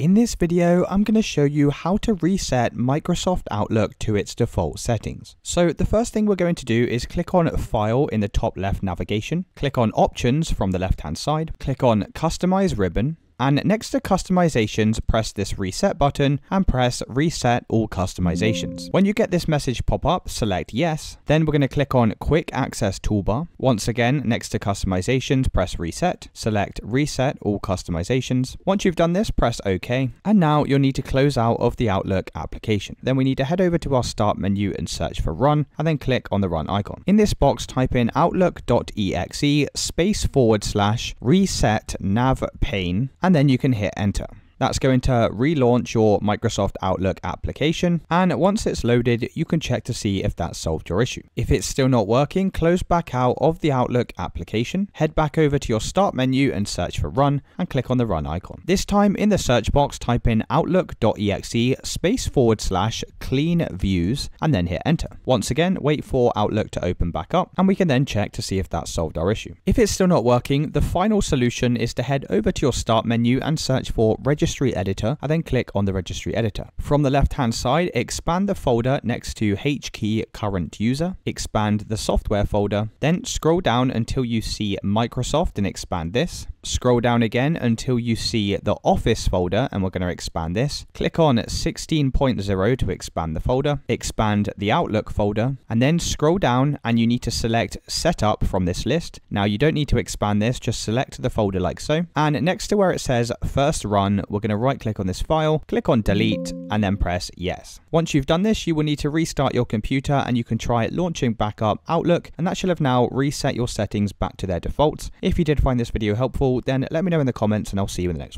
In this video, I'm going to show you how to reset Microsoft Outlook to its default settings. So the first thing we're going to do is click on File in the top left navigation, click on Options from the left hand side, click on Customize ribbon, and next to customizations, press this reset button and press reset all customizations. When you get this message pop up, select yes. Then we're going to click on quick access toolbar. Once again, next to customizations, press reset, select reset all customizations. Once you've done this, press OK. And now you'll need to close out of the Outlook application. Then we need to head over to our start menu and search for run and then click on the run icon. In this box, type in outlook.exe space forward slash reset nav pane and and then you can hit enter. That's going to relaunch your Microsoft Outlook application. And once it's loaded, you can check to see if that solved your issue. If it's still not working, close back out of the Outlook application, head back over to your start menu and search for run and click on the run icon. This time in the search box, type in outlook.exe space forward slash clean views and then hit enter. Once again, wait for Outlook to open back up and we can then check to see if that solved our issue. If it's still not working, the final solution is to head over to your start menu and search for register registry editor and then click on the registry editor. From the left hand side, expand the folder next to H key current user, expand the software folder, then scroll down until you see Microsoft and expand this. Scroll down again until you see the Office folder and we're going to expand this. Click on 16.0 to expand the folder, expand the Outlook folder, and then scroll down and you need to select Setup from this list. Now you don't need to expand this, just select the folder like so. And next to where it says First Run, we're going to right click on this file, click on Delete, and then press Yes. Once you've done this, you will need to restart your computer and you can try launching back up Outlook, and that should have now reset your settings back to their defaults. If you did find this video then let me know in the comments and I'll see you in the next one.